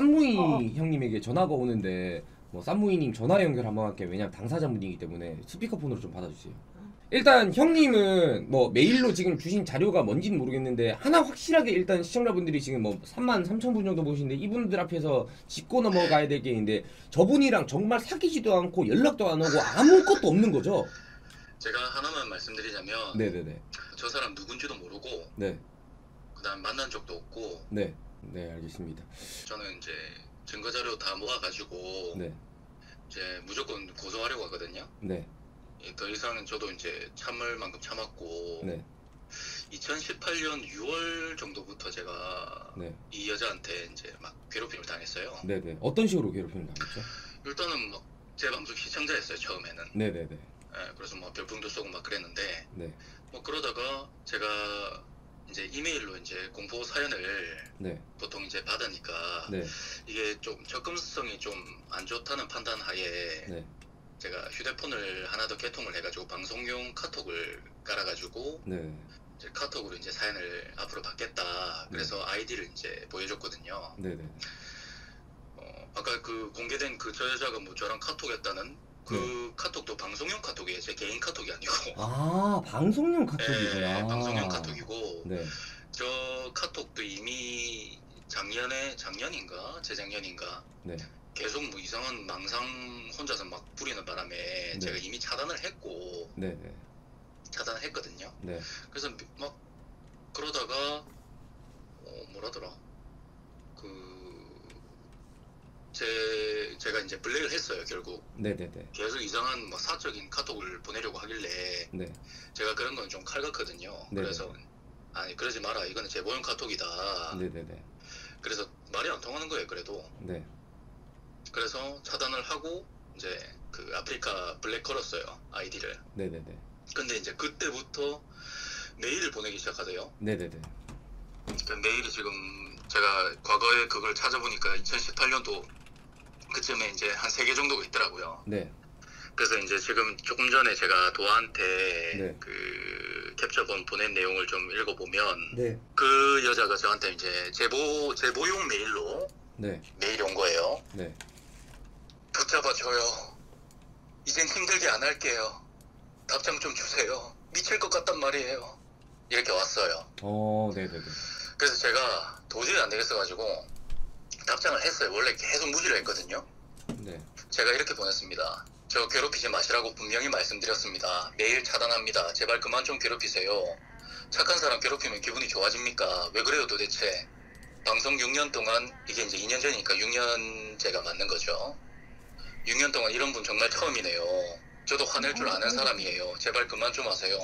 쌈무이 형님에게 전화가 오는데 뭐 쌈무이님 전화 연결 한번 할게요. 왜냐면 당사자분이기 때문에 스피커폰으로 좀 받아주세요. 일단 형님은 뭐 메일로 지금 주신 자료가 뭔지는 모르겠는데 하나 확실하게 일단 시청자분들이 지금 뭐 3만 3천 분 정도 보시는데 이분들 앞에서 짚고 넘어가야 될 게 있는데 저분이랑 정말 사귀지도 않고 연락도 안 오고 아무것도 없는 거죠? 제가 하나만 말씀드리자면 네네네. 저 사람 누군지도 모르고 네. 그다음 만난 적도 없고 네. 네 알겠습니다. 저는 이제 증거 자료 다 모아가지고 네. 이제 무조건 고소하려고 하거든요. 네. 예, 더 이상 저도 이제 참을 만큼 참았고 네. 2018년 6월 정도부터 제가 네. 이 여자한테 이제 막 괴롭힘을 당했어요. 네 네. 어떤 식으로 괴롭힘을 당했죠? 일단은 막 제 방송 시청자였어요 처음에는. 네 네 네. 예, 그래서 뭐 별풍도 쏘고 막 그랬는데 네. 뭐 그러다가 제가 이제 이메일로 이제 공포 사연을 네. 보통 이제 받으니까 네. 이게 좀 접근성이 좀 안 좋다는 판단 하에 네. 제가 휴대폰을 하나 더 개통을 해가지고 방송용 카톡을 깔아가지고 네. 이제 카톡으로 이제 사연을 앞으로 받겠다 그래서 아이디를 이제 보여줬거든요. 네네. 어, 아까 그 공개된 그 저 여자가 뭐 저랑 카톡했다는 그 카톡도 방송용 카톡이에요. 제 개인 카톡이 아니고. 아 방송용 카톡이구나. 예, 방송용 카톡이고 네. 저 카톡도 이미 작년에 작년인가 재작년인가 네. 계속 뭐 이상한 망상 혼자서 막 부리는 바람에 네. 제가 이미 차단을 했고 네네. 차단을 했거든요. 네. 그래서 막 그러다가 어 뭐라더라 그 제 제가 이제 블랙을 했어요 결국 네네네. 계속 이상한 뭐 사적인 카톡을 보내려고 하길래 네. 제가 그런 건 좀 칼같거든요. 네네. 그래서 아니 그러지 마라 이거는 제보용 카톡이다. 네네네. 그래서 말이 안 통하는 거예요 그래도. 네. 그래서 차단을 하고 이제 그 아프리카 블랙 걸었어요 아이디를. 네네네. 근데 이제 그때부터 메일을 보내기 시작하대요. 네네네. 그 메일이 지금 제가 과거에 그걸 찾아보니까 2018년도 그쯤에 이제 한 세 개 정도가 있더라고요. 네. 그래서 이제 지금 조금 전에 제가 도아한테 네. 그 캡처본 보낸 내용을 좀 읽어보면 네. 그 여자가 저한테 이제 제보 제보용 메일로 네. 메일이 온 거예요. 네. 붙잡아줘요. 이젠 힘들게 안 할게요. 답장 좀 주세요. 미칠 것 같단 말이에요. 이렇게 왔어요. 어, 네네네. 그래서 제가 도저히 안 되겠어가지고 답장을 했어요. 원래 계속 무시를 했거든요. 네. 제가 이렇게 보냈습니다. 저 괴롭히지 마시라고 분명히 말씀드렸습니다. 메일 차단합니다. 제발 그만 좀 괴롭히세요. 착한 사람 괴롭히면 기분이 좋아집니까? 왜 그래요 도대체? 방송 6년 동안 이게 이제 2년 전이니까 6년째가 맞는 거죠. 6년 동안 이런 분 정말 처음이네요. 저도 화낼 줄 아는 사람이에요. 제발 그만 좀 하세요.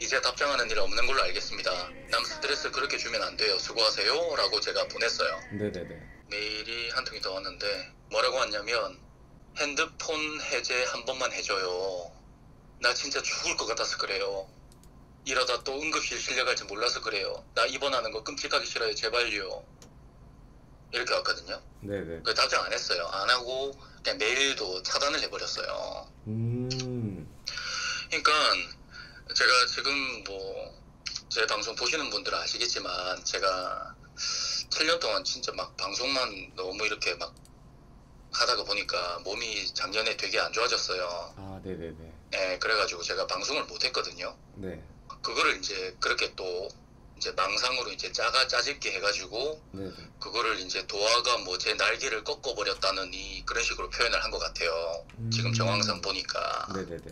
이제 답장하는 일 없는 걸로 알겠습니다. 남 스트레스 그렇게 주면 안 돼요. 수고하세요. 라고 제가 보냈어요. 네네네. 메일이 한 통이 더 왔는데 뭐라고 왔냐면 핸드폰 해제 한 번만 해줘요. 나 진짜 죽을 것 같아서 그래요. 이러다 또 응급실 실려갈지 몰라서 그래요. 나 입원하는 거 끔찍하기 싫어요. 제발요. 이렇게 왔거든요. 네네. 그 답장 안 했어요. 안 하고 그냥 메일도 차단을 해버렸어요. 음. 그러니까 제가 지금 뭐 제 방송 보시는 분들은 아시겠지만 제가 7년 동안 진짜 막 방송만 너무 이렇게 막 하다가 보니까 몸이 작년에 되게 안 좋아졌어요. 아, 네네네. 예, 그래가지고 제가 방송을 못 했거든요. 네. 그거를 이제 그렇게 또 이제 망상으로 이제 짜가 짜집게 해가지고 네네. 그거를 이제 도화가 뭐 제 날개를 꺾어버렸다는 이 그런 식으로 표현을 한 것 같아요. 지금 음. 정황상 보니까. 네네네.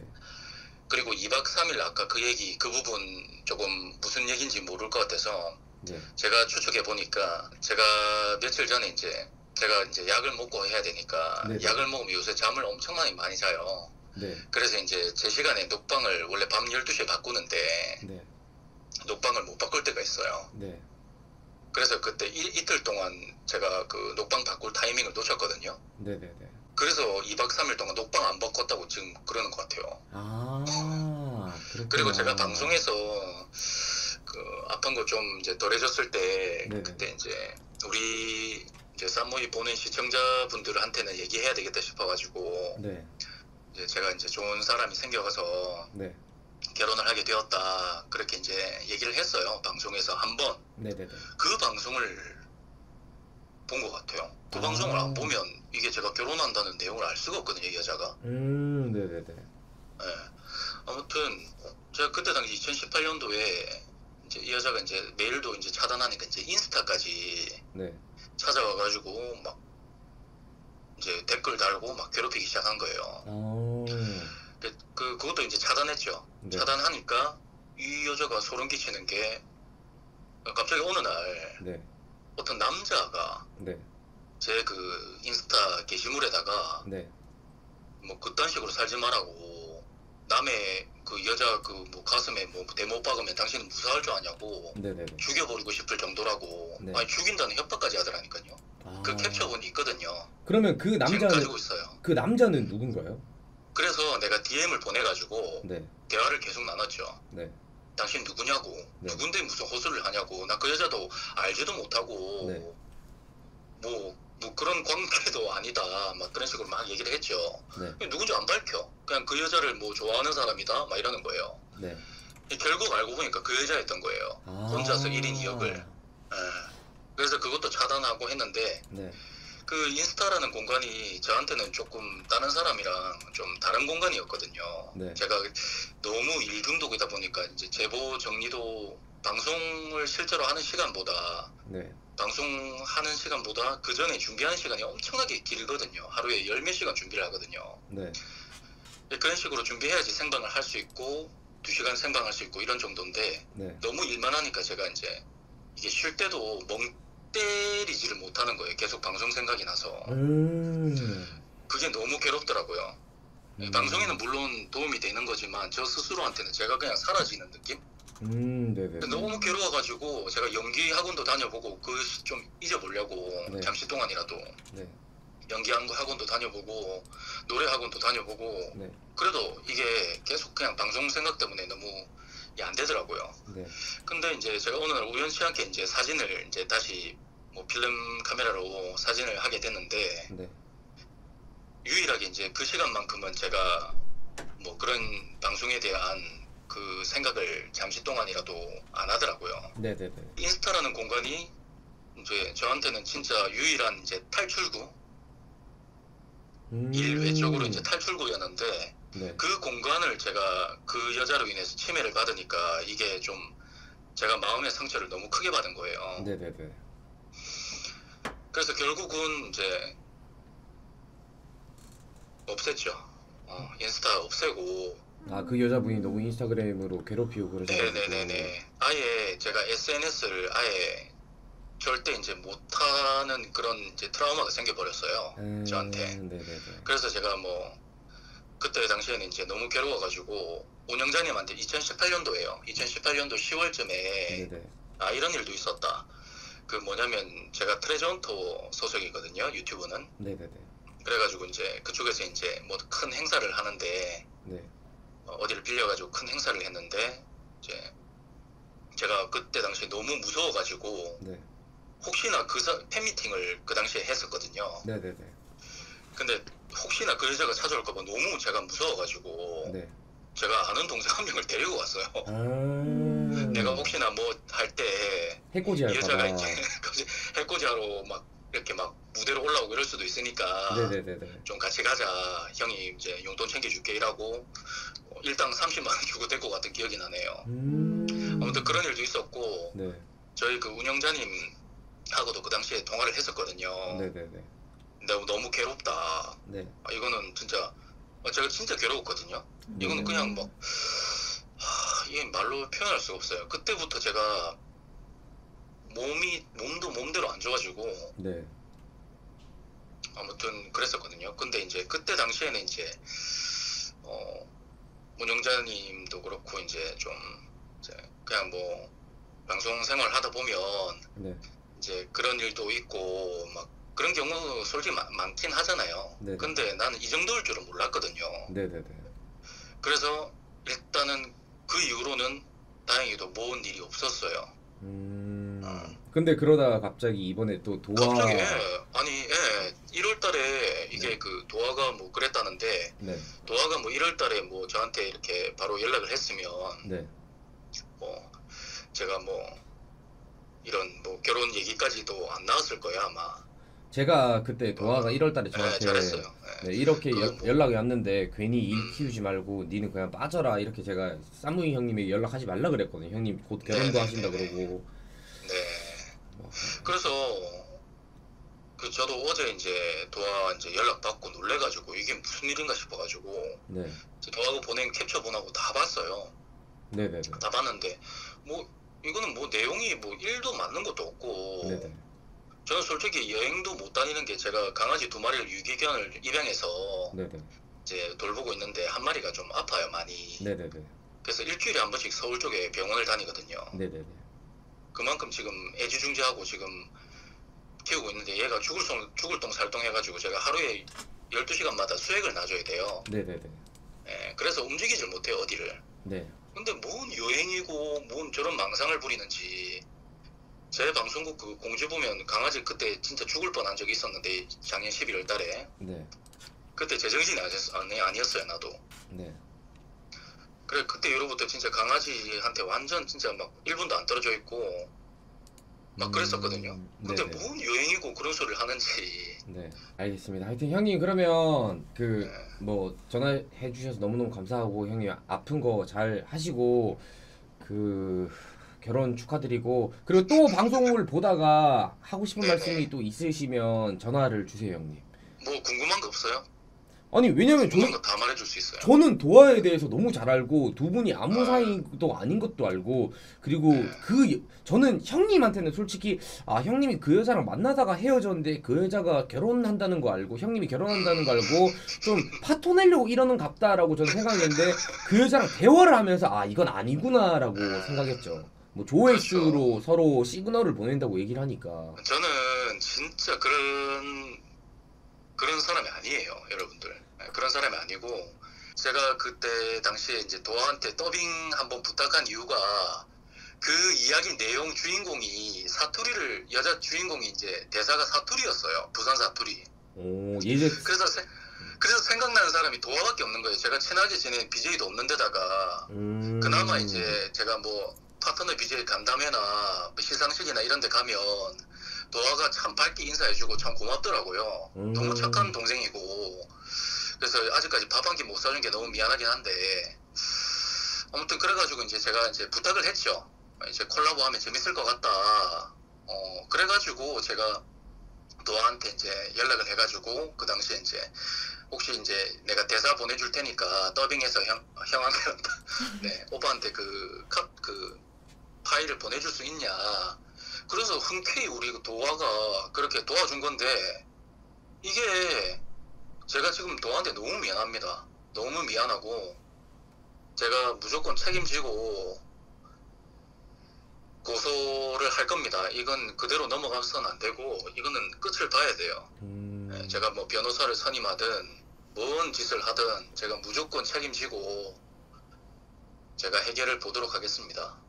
그리고 2박 3일 아까 그 얘기 그 부분 조금 무슨 얘기인지 모를 것 같아서 네. 제가 추측해 보니까 제가 며칠 전에 이제 제가 이제 약을 먹고 해야 되니까 네네. 약을 먹으면 요새 잠을 엄청나게 많이 자요. 네. 그래서 이제 제 시간에 녹방을 원래 밤 12시에 바꾸는데 네. 녹방을 못 바꿀 때가 있어요. 네. 그래서 그때 이, 이틀 동안 제가 그 녹방 바꿀 타이밍을 놓쳤거든요. 네네네. 그래서 2박 3일 동안 녹방 안 바꿨다고 지금 그러는 것 같아요. 아, 그렇구나. 그리고 제가 방송에서 그 아픈 거 좀 이제 덜해졌을 때 네네. 그때 이제 우리 이제 쌈모이 보는 시청자분들한테는 얘기해야 되겠다 싶어가지고 네. 이제 제가 이제 좋은 사람이 생겨서 네. 결혼을 하게 되었다 그렇게 이제 얘기를 했어요 방송에서 한번그 네네네. 방송을 본 것 같아요. 그 아. 방송을 안 보면 이게 제가 결혼한다는 내용을 알 수가 없거든요, 이 여자가. 음, 네네네. 예. 아무튼 제가 그때 당시 2018년도에 이제 이 여자가 이제 메일도 이제 차단하니까 이제 인스타까지 네. 찾아와가지고 막 이제 댓글 달고 막 괴롭히기 시작한 거예요. 어, 그, 그 그것도 이제 차단했죠. 네. 차단하니까 이 여자가 소름 끼치는 게 갑자기 어느 날 네. 어떤 남자가 네. 제 그 인스타 게시물에다가 네. 뭐 그딴 식으로 살지 말라고 남의 그 여자 그 뭐 가슴에 뭐 대못 박으면 당신은 무사할 줄 아냐고 네네네. 죽여버리고 싶을 정도라고 네. 아니 죽인다는 협박까지 하더라니까요. 아. 그 캡처본이 있거든요. 그러면 그 지금 남자는 가지고 있어요. 그 남자는 누군가요? 그래서 내가 DM을 보내가지고 네. 대화를 계속 나눴죠. 네. 당신 누구냐고 네. 누군데 무슨 호소를 하냐고 나 그 여자도 알지도 못하고 네. 뭐, 뭐 그런 관계도 아니다 막 그런 식으로 막 얘기를 했죠 네. 누군지 안 밝혀 그냥 그 여자를 뭐 좋아하는 사람이다 막 이러는 거예요 네. 결국 알고 보니까 그 여자였던 거예요 아. 혼자서 1인 2역을. 예. 그래서 그것도 차단하고 했는데 네. 그 인스타라는 공간이 저한테는 조금 다른 사람이랑 좀 다른 공간이었거든요 네. 제가 너무 일 중독이다 보니까 이제 제보 정리도 방송을 실제로 하는 시간보다 네. 방송하는 시간보다 그 전에 준비하는 시간이 엄청나게 길거든요. 하루에 열 몇 시간 준비를 하거든요. 네. 그런 식으로 준비해야지 생방을 할 수 있고 두 시간 생방할 수 있고 이런 정도인데 네. 너무 일만 하니까 제가 이제 이게 쉴 때도 멍 때리지를 못하는 거예요. 계속 방송 생각이 나서 음. 그게 너무 괴롭더라고요. 음. 방송에는 물론 도움이 되는 거지만 저 스스로한테는 제가 그냥 사라지는 느낌? 음, 네네. 너무 괴로워가지고 제가 연기 학원도 다녀보고 그 좀 잊어보려고 네. 잠시 동안이라도 네. 연기 학원도 다녀보고 노래 학원도 다녀보고 네. 그래도 이게 계속 그냥 방송 생각 때문에 너무 안 되더라고요. 네. 근데 이제 제가 날 우연치 않게 이제 사진을 이제 다시 뭐 필름 카메라로 사진을 하게 됐는데 네. 유일하게 이제 그 시간만큼은 제가 뭐 그런 방송에 대한 그 생각을 잠시 동안이라도 안 하더라고요. 네네네. 인스타라는 공간이 이제 저한테는 진짜 유일한 이제 탈출구 음. 일 외적으로 이제 탈출구였는데 네. 그 공간을 제가 그 여자로 인해서 침해를 받으니까 이게 좀 제가 마음의 상처를 너무 크게 받은 거예요. 네네네. 그래서 결국은 이제 없앴죠. 어, 인스타 없애고 아, 그 여자분이 너무 인스타그램으로 괴롭히고 그러셔가지고. 네네네네 아예 제가 SNS를 아예 절대 이제 못하는 그런 이제 트라우마가 생겨버렸어요. 음, 저한테. 네네네. 그래서 제가 뭐 그때 당시에는 이제 너무 괴로워가지고 운영자님한테 2018년도에요. 2018년도 10월쯤에 네네. 아 이런 일도 있었다. 그 뭐냐면 제가 트레저헌터 소속이거든요. 유튜브는. 네네네. 그래가지고 이제 그쪽에서 이제 뭐 큰 행사를 하는데 네. 어, 어디를 빌려가지고 큰 행사를 했는데 이제 제가 그때 당시에 너무 무서워가지고 네. 혹시나 그 사- 팬미팅을 그 당시에 했었거든요. 네네네. 근데 혹시나 그 여자가 찾아올까봐 너무 제가 무서워가지고 네. 제가 아는 동생 한 명을 데리고 왔어요. 아. 내가 혹시나 뭐 할때이 해코지 여자가 할까봐. 이제 해코지하러 막 이렇게 막 무대로 올라오고 이럴 수도 있으니까 네네네네. 좀 같이 가자. 형이 이제 용돈 챙겨줄게 이라고 어, 일당 30만 원 주고 데리고 갔던 기억이 나네요. 음. 아무튼 그런 일도 있었고 네. 저희 그 운영자님 하고도 그 당시에 통화를 했었거든요. 네네네. 너무 너무 괴롭다. 네. 아, 이거는 진짜 아, 제가 진짜 괴로웠거든요. 이거는 음. 그냥 뭐 하, 이게 말로 표현할 수가 없어요. 그때부터 제가 몸이 몸도 몸대로 안 좋아지고 네. 아무튼 그랬었거든요. 근데 이제 그때 당시에는 이제 어 운영자님도 그렇고 이제 좀 이제 그냥 뭐 방송 생활 하다 보면 네. 이제 그런 일도 있고 막 그런 경우 솔직히 많, 많긴 하잖아요. 네네. 근데 나는 이 정도일 줄은 몰랐거든요. 네네네. 그래서 일단은 그 이후로는 다행히도 모은 일이 없었어요. 음. 어. 근데 그러다가 갑자기 이번에 또 도화. 갑자기 예, 아니 예, 1월달에 이게 네. 그 도화가 뭐 그랬다는데 네. 도화가 뭐 1월달에 뭐 저한테 이렇게 바로 연락을 했으면 네. 뭐 제가 뭐 이런 뭐 결혼 얘기까지도 안 나왔을 거야 아마. 제가 그때 도화가 1월달에 네, 저한테 잘했어요. 네. 네, 이렇게 그건 여- 뭐- 연락이 왔는데 괜히 일 음. 키우지 말고 니는 그냥 빠져라 이렇게 제가 쌈무이 형님에게 연락하지 말라 그랬거든요. 형님 곧 결혼도 네, 하신다 네, 네. 그러고 네. 뭐, 그래서 그 저도 어제 이제 도화 이제 연락 받고 놀래가지고 이게 무슨 일인가 싶어가지고 네, 도화가 보낸 캡처 본하고 다 봤어요. 네, 네, 네, 다 봤는데 뭐 이거는 뭐 내용이 뭐 일도 맞는 것도 없고 네, 네, 저는 솔직히 여행도 못 다니는 게 제가 강아지 두 마리를 유기견을 입양해서 네, 네, 이제 돌보고 있는데 한 마리가 좀 아파요 많이. 네, 네, 네, 그래서 일주일에 한 번씩 서울 쪽에 병원을 다니거든요. 네, 네, 네. 그만큼 지금 애지중지하고 지금 키우고 있는데 얘가 죽을 송 죽을 똥 살똥 해가지고 제가 하루에 12시간마다 수액을 놔줘야 돼요. 네, 네, 네, 예, 그래서 움직이질 못해요 어디를. 네, 근데 뭔 여행이고 뭔 저런 망상을 부리는지 제 방송국 그 공지 보면 강아지 그때 진짜 죽을 뻔한 적이 있었는데 작년 11월 달에. 네, 그때 제정신이 아니었, 아니, 아니었어요 나도. 네, 그래 그때 이후로부터 진짜 강아지한테 완전 진짜 막 1분도 안 떨어져 있고 막 그랬었거든요. 음, 근데 네, 네. 뭔 여행이고 그런 소리를 하는지. 네, 알겠습니다. 하여튼 형님 그러면 그 네. 뭐 전화해 주셔서 너무너무 감사하고 형님 아픈 거 잘 하시고 그 결혼 축하드리고 그리고 또 방송을 보다가 하고 싶은 네네. 말씀이 또 있으시면 전화를 주세요, 형님. 뭐 궁금한 거 없어요? 아니 왜냐면 궁금한 저는 거다 말해줄 수 있어요 저는 도아에 대해서 너무 잘 알고 두 분이 아무 아. 사이도 아닌 것도 알고 그리고 네. 그 여- 저는 형님한테는 솔직히 아 형님이 그 여자랑 만나다가 헤어졌는데 그 여자가 결혼한다는 거 알고 형님이 결혼한다는 거 알고 좀 파토 내려고 이러는 갑다라고 저는 생각했는데 그 여자랑 대화를 하면서 아 이건 아니구나라고 생각했죠. 뭐 조회수로 서로 시그널을 보낸다고 얘기를 하니까 저는 진짜 그런 그런 사람이 아니에요, 여러분들. 네, 그런 사람이 아니고 제가 그때 당시에 이제 도아한테 더빙 한번 부탁한 이유가 그 이야기 내용 주인공이 사투리를 여자 주인공이 이제 대사가 사투리였어요. 부산 사투리. 오 예전 그래서 세- 그래서 생각나는 사람이 도아밖에 없는 거예요. 제가 친하게 지낸 BJ도 없는 데다가 음... 그나마 이제 제가 뭐 파트너 BJ 간담회나 뭐 시상식이나 이런 데 가면 도아가 참 밝게 인사해주고 참 고맙더라고요. 음. 너무 착한 동생이고 그래서 아직까지 밥 한 끼 못 사준 게 너무 미안하긴 한데 아무튼 그래가지고 이제 제가 이제 부탁을 했죠. 이제 콜라보 하면 재밌을 것 같다. 어 그래가지고 제가 도아한테 이제 연락을 해가지고 그 당시에 이제 혹시 이제 내가 대사 보내줄 테니까 더빙해서 형 형한테 네 오빠한테 그, 카, 그 파일을 보내줄 수 있냐. 그래서 흔쾌히 우리 그 도화가 그렇게 도와준 건데 이게 제가 지금 도화한테 너무 미안합니다. 너무 미안하고 제가 무조건 책임지고 고소를 할 겁니다. 이건 그대로 넘어가서는 안 되고 이거는 끝을 봐야 돼요. 음... 네, 제가 뭐 변호사를 선임하든 뭔 짓을 하든 제가 무조건 책임지고 제가 해결을 보도록 하겠습니다.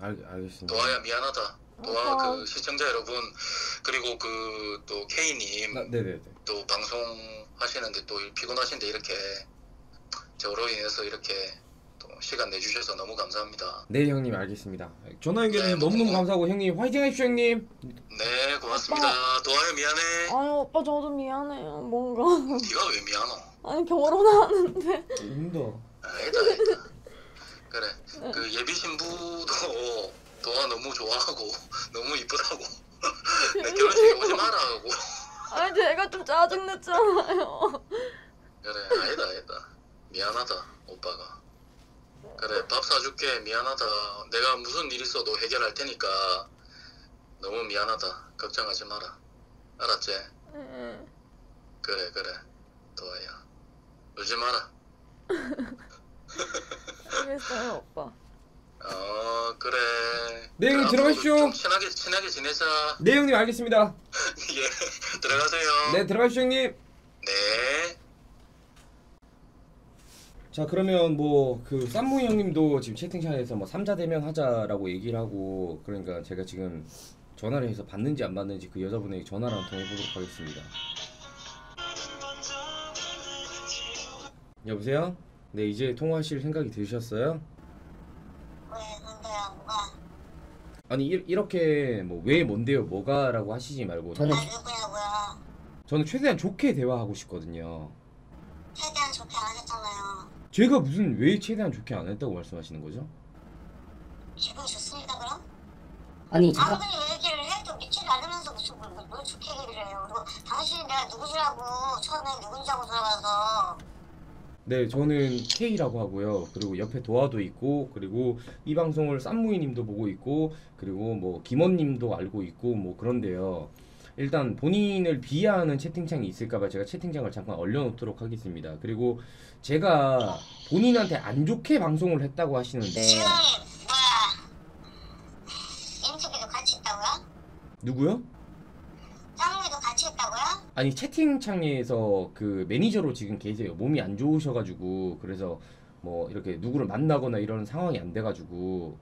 알, 알겠습니다. 도아야 미안하다. 도아 아하. 그 시청자 여러분 그리고 그 또 K님 아, 네네네. 또 방송 하시는데 또 피곤하신데 이렇게 저로 인해서 이렇게 또 시간 내주셔서 너무 감사합니다. 네 형님 알겠습니다. 전화 연결해 네, 너무너무 너무 감사하고 형님 화이팅 하십시오 형님. 네 고맙습니다. 도아야 미안해. 아니 오빠 저도 미안해요 뭔가 네가 왜 미안해? 아니 결혼하는데 운다. 아니다 아니다. 그래. 그 예비 신부도 도아 너무 좋아하고 너무 이쁘다고. 내 결혼식에 오지 마라 하고. 아니 제가 좀 짜증냈잖아요. 그래 아니다 아니다. 미안하다 오빠가. 그래 밥 사줄게 미안하다. 내가 무슨 일 있어도 해결할 테니까 너무 미안하다. 걱정하지 마라. 알았지? 네. 그래 그래. 도아야. 울지 마라 알겠어요 오빠 어 그래 네, 형님 들어가십시오. 좀 친하게 친하게 지내자 네 형님 알겠습니다. 예 들어가세요 네 들어가십시오 형님. 네. 자 그러면 뭐 그 쌈무 형님도 지금 채팅창에서 뭐 삼자 대면 하자라고 얘기를 하고 그러니까 제가 지금 전화를 해서 받는지 안 받는지 그 여자분에게 전화를 한 통 해보도록 하겠습니다. 여보세요? 네 이제 통화하실 생각이 드셨어요? 왜 근데요 뭐가 아니 이, 이렇게 뭐 왜 뭔데요 뭐가라고 하시지 말고 저는 아 누구냐고요 저는 최대한 좋게 대화하고 싶거든요. 최대한 좋게 안 하셨잖아요. 제가 무슨 왜 최대한 좋게 안 했다고 말씀하시는 거죠? 기분이 좋습니까 그럼? 아니 잠깐 아무리 얘기를 해도 믿지를 않으면서 무슨 뭘, 뭘, 뭘 좋게 얘기를 해요. 그리고 당신이 내가 누구지라고 처음에 누군지 하고 들어가서 네, 저는 K라고 하고요. 그리고 옆에 도화도 있고, 그리고 이 방송을 쌈무이님도 보고 있고, 그리고 뭐 김원님도 알고 있고, 뭐 그런데요. 일단 본인을 비하하는 채팅창이 있을까봐 제가 채팅창을 잠깐 얼려놓도록 하겠습니다. 그리고 제가 본인한테 안 좋게 방송을 했다고 하시는데 네. 지금 뭐야 인터뷰도 같이 했다고요? 누구요? 짱구도 같이 했다고요? 아니 채팅창에서 그 매니저로 지금 계세요. 몸이 안 좋으셔가지고 그래서 뭐 이렇게 누구를 만나거나 이런 상황이 안 돼가지고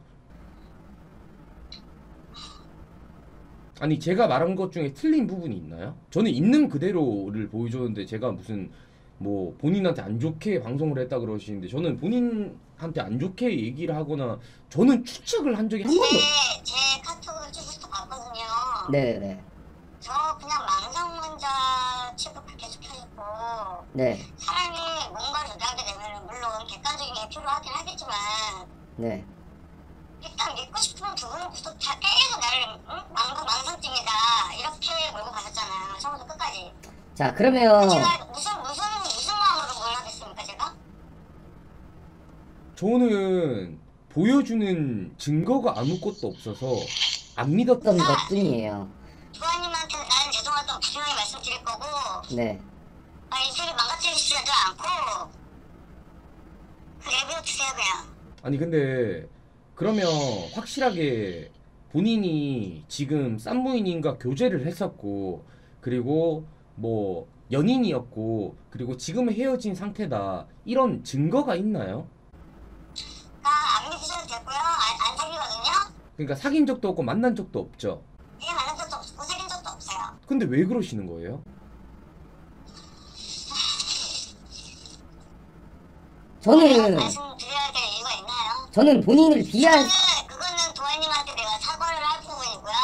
아니 제가 말한 것 중에 틀린 부분이 있나요? 저는 있는 그대로를 보여줬는데 제가 무슨 뭐 본인한테 안 좋게 방송을 했다 그러시는데 저는 본인한테 안 좋게 얘기를 하거나 저는 추측을 한 적이 한 번도 없- 제, 제 카톡을 쭉 봤거든요. 네네 저 그냥 망상환자 취급을 계속 해줬고 네 사람이 뭔가를 의하게 되면 물론 객관적인 게 필요하긴 하겠지만 네. 일단 믿고 싶으면 두 분은 계속 다 계속 나를 응? 망상, 망상증이다 이렇게 몰고 가셨잖아요 처음부터 끝까지 자 그러면 제가 무슨 무슨 무슨 마음으로 뭘 하겠습니까 제가? 저는 보여주는 증거가 아무것도 없어서 안 믿었던 어떤 것뿐이에요 부모님한테 나는 죄송하다고 분명히 말씀드릴 거고 네 아, 인생을 망가뜨리시지도 않고 그 내버려 두세요 그냥 아니 근데 그러면 확실하게 본인이 지금 쌈무인님과 교제를 했었고 그리고 뭐 연인이었고 그리고 지금 헤어진 상태다 이런 증거가 있나요? 나안 믿으셔도 되고요 안, 안 사귀거든요 그러니까 사귄 적도 없고 만난 적도 없죠. 그냥 만난 적도 없고 사귄 적도 없어요 근데 왜 그러시는 거예요? 저는 말씀드려야 될 이유가 있나요? 저는 본인을 비하한 그거는, 그거는 도아님한테 내가 사과를 할 부분이고요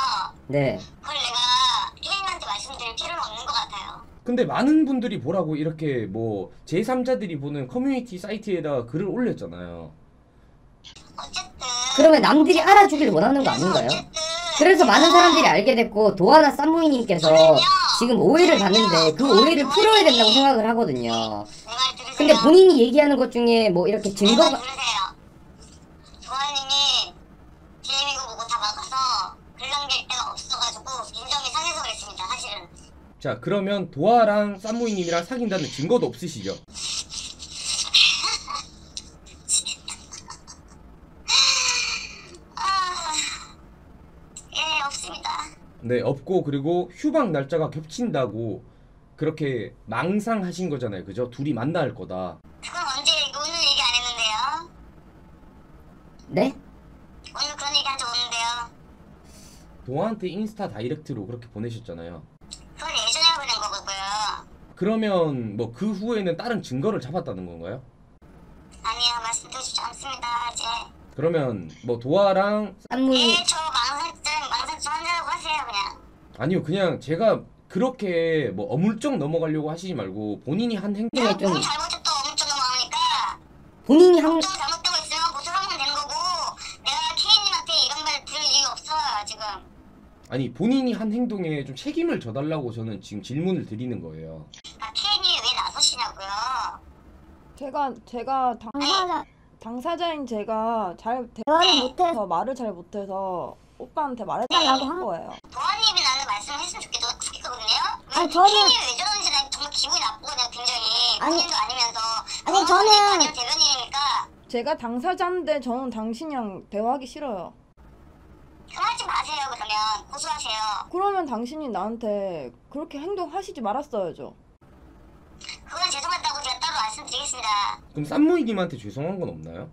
네 그걸 내가 혜인한테 말씀드릴 필요는 없는 것 같아요 근데 많은 분들이 보라고 이렇게 뭐 제3자들이 보는 커뮤니티 사이트에다가 글을 올렸잖아요. 어쨌든 그러면 남들이 알아주길 원하는 거 아닌가요? 어쨌든 그래서 많은 사람들이 알게 됐고 도하나 쌈무이님께서 지금 오해를 받는데 그 오해를 풀어야 된다고 생각을 하거든요 근데 본인이 얘기하는 것 중에 뭐 이렇게 증거가 들으세요. 도아님이 DM이고 뭐고 다 막아서 글 남길 데가 없어가지고 인정이 상해서 그랬습니다 사실은. 자 그러면 도아랑 쌈무이님이랑 사귄다는 증거도 없으시죠? 아, 예 없습니다. 네 없고 그리고 휴방 날짜가 겹친다고 그렇게 망상하신 거잖아요. 그죠? 둘이 만날 거다. 그건 언제 오늘 얘기 안 했는데요? 네? 오늘 그런 얘기 한 적 없는데요? 도아한테 인스타 다이렉트로 그렇게 보내셨잖아요. 그건 예전에 보낸 거고요. 그러면 뭐 그 후에는 다른 증거를 잡았다는 건가요? 아니요 말씀드리고 싶지 않습니다 이제. 그러면 뭐 도아랑 쌈무이 예저 망상증 망상증 환자라고 하세요 그냥. 아니요 그냥 제가 그렇게 뭐 어물쩍 넘어가려고 하시지 말고 본인이 한 행동 네, 좀- 뭘 잘못했다 엄청 넘어가니까 본인이 한좀 잘못되고 있으면 고소하면 되는 거고 내가 케이님한테 이런 말 들을 이유가 없어요 지금. 아니 본인이 한 행동에 좀 책임을 져달라고 저는 지금 질문을 드리는 거예요. 아, 케이님이 왜 나서시냐고요? 제가 제가 당사자 당사자인 제가 잘 대화를 못해서 말을 잘 못해서 오빠한테 말해달라고 한 거예요. 보아님 아니, 저는- 왜 저러는지 난 정말 기분이 나쁘거든요 굉장히 아니, 본인도 아니면서 아니, 그건 저는- 대변인이니까 제가 당사자인데 저는 당신이랑 대화하기 싫어요. 그만하지 마세요 그러면 고소하세요 그러면 당신이 나한테 그렇게 행동하시지 말았어야죠. 그건 죄송하다고 제가 따로 말씀드리겠습니다 그럼 쌈무이님한테 죄송한 건 없나요?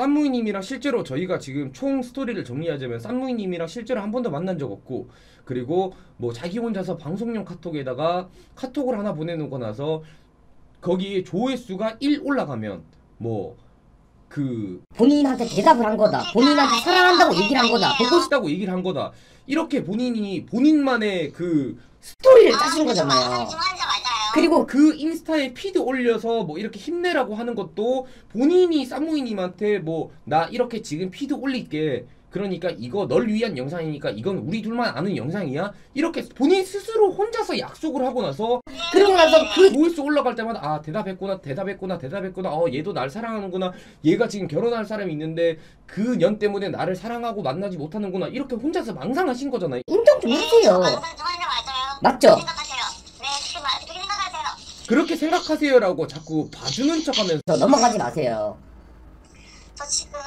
쌈무이님이랑 실제로 저희가 지금 총 스토리를 정리하자면 쌈무이님이랑 실제로 한 번도 만난 적 없고 그리고 뭐 자기 혼자서 방송용 카톡에다가 카톡을 하나 보내놓고 나서 거기에 조회수가 1 올라가면 뭐그 본인한테 대답을 한 거다. 본인한테 사랑한다고 얘기를 한 거다. 보고 싶다고 얘기를 한 거다. 이렇게 본인이 본인만의 그 스토리를 아, 짜신 거잖아요. 그리고 그 인스타에 피드 올려서 뭐 이렇게 힘내라고 하는 것도 본인이 쌈무이님한테 뭐 나 이렇게 지금 피드 올릴게. 그러니까 이거 널 위한 영상이니까 이건 우리 둘만 아는 영상이야? 이렇게 본인 스스로 혼자서 약속을 하고 나서 그러고 나서 그 조회수 올라갈 때마다 아 대답했구나 대답했구나 대답했구나. 어 얘도 날 사랑하는구나. 얘가 지금 결혼할 사람이 있는데 그 년 때문에 나를 사랑하고 만나지 못하는구나. 이렇게 혼자서 망상하신 거잖아요. 인정 좀 해주세요. 맞죠? 그렇게 생각하세요라고 자꾸 봐주는 척하면서 저 넘어가지 마세요. 저 지금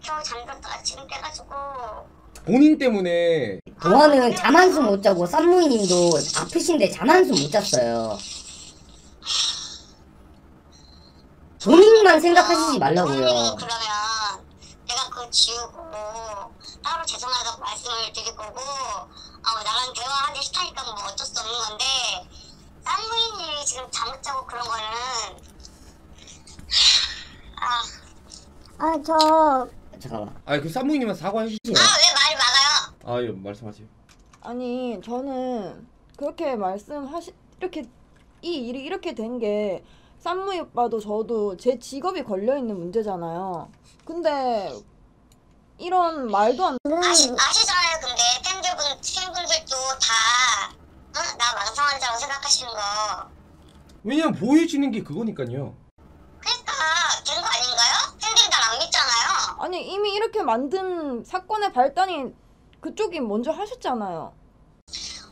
겨우 잠들었다가 지금 깨가지고 본인 때문에 동화는 잠 한숨 못 자고 쌈무이님도 아프신데 잠 한숨 못 잤어요. 본인만 생각하시지 말라고요. 그러면 내가 그거 지우고 따로 죄송하다고 말씀을 드릴 거고 아, 나랑 대화하기 싫다니까 뭐 어쩔 수 없는 건데 쌍무이님이 지금 잠못 자고 그런 거는 아, 아, 저, 잠깐만. 아그 쌈무이님은 사과해 주세요 아 왜 말을 막아요? 아예 말씀하세요 아니 저는 그렇게 말씀하시 이렇게 이 일이 이렇게 된 게 쌈무이 오빠도 저도 제 직업이 걸려 있는 문제잖아요. 근데 이런 말도 안 아시, 아시잖아요 근데 팬들분 팬분들도 다 어? 나 망상한 자라고 생각하시는 거 왜냐면 보여지는 게 그거니까요 그러니까 된 거 아닌가요? 팬들이 날 안 믿잖아요 아니 이미 이렇게 만든 사건의 발단이 그쪽이 먼저 하셨잖아요.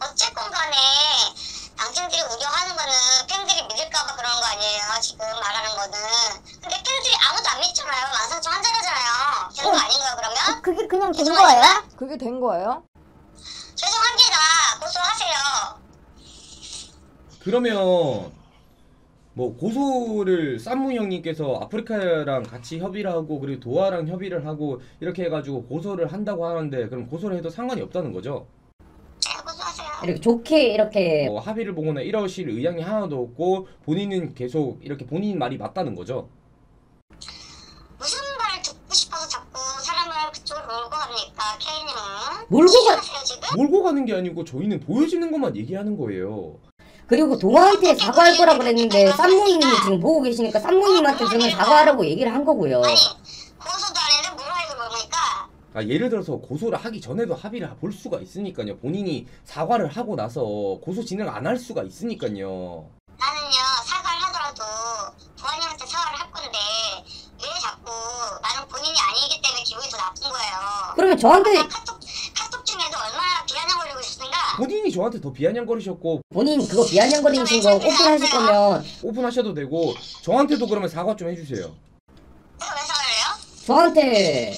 어쨌건 간에 당신들이 우려하는 거는 팬들이 믿을까봐 그런 거 아니에요 지금 말하는 거는 근데 팬들이 아무도 안 믿잖아요 망상증 환자잖아요 되는 거 아닌가요 그러면? 그게 그냥 된. 거예요? 그게 된 거예요? 죄송합니다 고소하세요 그러면 뭐 고소를 쌈무 형님께서 아프리카랑 같이 협의를 하고 그리고 도아랑 협의를 하고 이렇게 해가지고 고소를 한다고 하는데 그럼 고소를 해도 상관이 없다는 거죠? 이렇게 좋게 이렇게 뭐 합의를 보거나 이러실 의향이 하나도 없고 본인은 계속 이렇게 본인 말이 맞다는 거죠? 무슨 말을 듣고 싶어서 자꾸 사람을 그쪽으로 몰고 갑니까 케이님은 몰고 가- 지금? 몰고 가는 게 아니고 저희는 보여지는 것만 얘기하는 거예요. 그리고 동화한테 사과할 거라고 그랬는데 쌈무이님이 지금 보고 계시니까 쌈무이님한테 저는 사과하라고 얘기를 한 거고요. 아니 고소도 안 했는데 뭘 알고 모르니까 아, 예를 들어서 고소를 하기 전에도 합의를 볼 수가 있으니까요. 본인이 사과를 하고 나서 고소 진행 안 할 수가 있으니까요. 나는요 사과를 하더라도 부모님한테 사과를 할 건데 왜 자꾸 나는 본인이 아니기 때문에 기분이 더 나쁜 거예요. 그러면 저한테 아까 카톡 카톡 중에도 얼마나 비아냥 걸리고 있었는가? 본인이 저한테 더 비아냥거리셨고 본인 그거 비아냥거리신 거 오픈하실 거면 오픈하셔도 되고 저한테도 그러면 사과 좀 해주세요. 내가 왜 사과를 해요? 저한테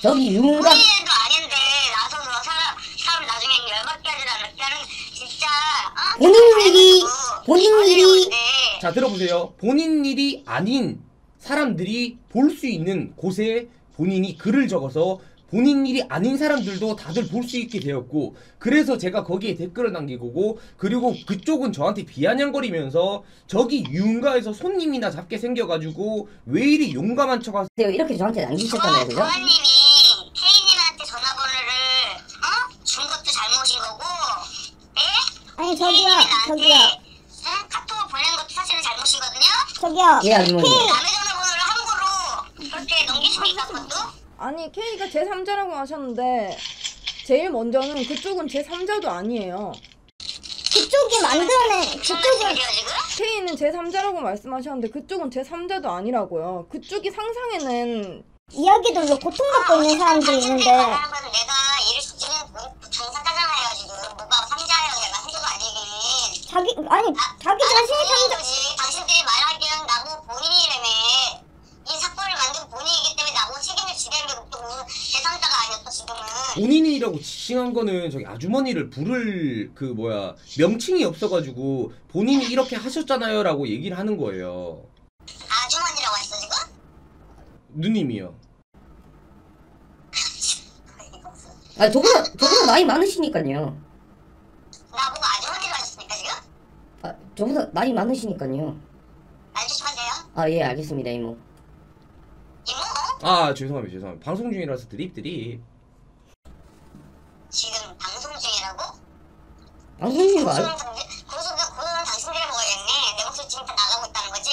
저기 윤곽 본인도 아닌데 나서서 사람 사람 나중에 열받게 하지라 그렇게 하는 진짜 어? 본인 일이 본인 일이 자 들어보세요. 본인 일이 아닌 사람들이 볼 수 있는 곳에 본인이 글을 적어서 본인 일이 아닌 사람들도 다들 볼 수 있게 되었고 그래서 제가 거기에 댓글을 남긴 거고 그리고 그쪽은 저한테 비아냥거리면서 저기 윤가에서 손님이나 잡게 생겨가지고 왜 이리 용감한 척 하세요 이렇게 저한테 남기셨잖아요, 그죠? 부모님이 케이님한테 전화번호를 어? 준 것도 잘못인 거고 예? 아니, 저기요, 저기요, 응? 카톡을 보낸 것도 사실은 잘못이거든요? 저기요. 예, 아주머니. 남의 전화번호를 함부로 그렇게 넘기십니까 그것도? 아니 K가 제 3자라고 하셨는데 제일 먼저는 그쪽은 제 3자도 아니에요. 그쪽이 만들어낸, 지금? K는 제 3자라고 말씀하셨는데 그쪽은 제 3자도 아니라고요. 그쪽이 상상해낸 이야기들로 고통받고 있는 사람들이 있는데, 말하는 거는 내가 일을 시키는 당사자잖아요 지금 뭐가 삼자예요 내가 해줘도 아니긴 자기, 아니, 자기 자신이 삼자, 거지 당신들이 말하기엔 나고 본인이라며 이 사건을 만든 본인이기 때문에 나고 책임을 지려는 게 무슨 제3자가 아니었어 지금은 본인이라고 지칭한 거는 저기 아주머니를 부를 그 뭐야 명칭이 없어가지고 본인이 이렇게 하셨잖아요라고 얘기를 하는 거예요 아주머니라고 했어 지금? 누님이요 아 저보다 저보다 나이 많으시니까요. 나보고 아주머니라고 하셨습니까 지금? 아 저보다 나이 많으시니까요. 말 조심하세요 아 예 알겠습니다 이모. 이모? 아 죄송합니다 죄송합니다 방송 중이라서 드립 드립 방송 중인 거 알, 당신, 고소는, 고소는 당신들이 먹어야겠네. 내 목소리 지금 다 나가고 있다는 거지?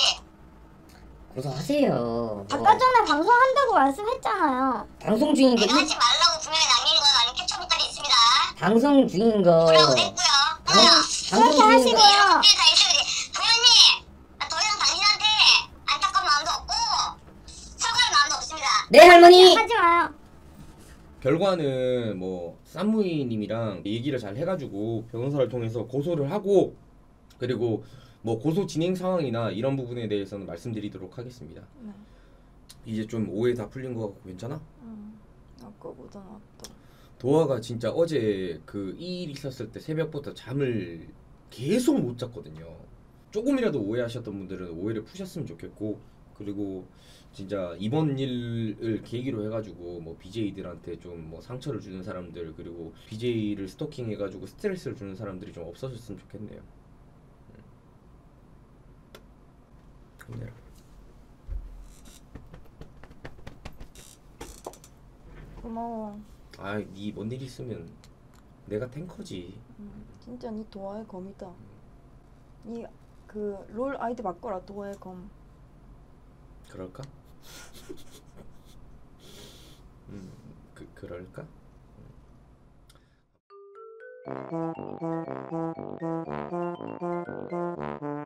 고소하세요. 아까 어, 전에 방송한다고 말씀했잖아요. 방송 중인 거, 내가 일- 하지 말라고 분명히 남기는 건 아닌 캡처부터리 있습니다. 방송 중인 거. 뭐라고 됐고요. 방, 하나. 방송 그렇게 중인 거. 하시고요. 다 있어야지. 도현님, 나더 이상 당신한테 안타까운 마음도 없고 사과할 마음도 없습니다. 네, 할머니! 하지 마요. 결과는 뭐 쌈무이님이랑 얘기를 잘 해가지고 변호사를 통해서 고소를 하고 그리고 뭐 고소 진행 상황이나 이런 부분에 대해서는 말씀드리도록 하겠습니다. 네. 이제 좀 오해 다 풀린 것 같고 괜찮아? 음, 아까보다 낫다. 도화가 진짜 어제 그 이 일 있었을 때 새벽부터 잠을 계속 못 잤거든요. 조금이라도 오해하셨던 분들은 오해를 푸셨으면 좋겠고 그리고 진짜 이번 일을 계기로 해가지고 뭐 BJ들한테 좀 뭐 상처를 주는 사람들 그리고 BJ를 스토킹 해가지고 스트레스를 주는 사람들이 좀 없어졌으면 좋겠네요. 음. 힘내라. 고마워. 아, 니뭔 일 있으면 내가 탱커지. 음, 진짜 니 도화의 검이다. 니 그 롤 아이디 바꿔라 도화의 검. 그럴까? 음, 그 그럴까? 음.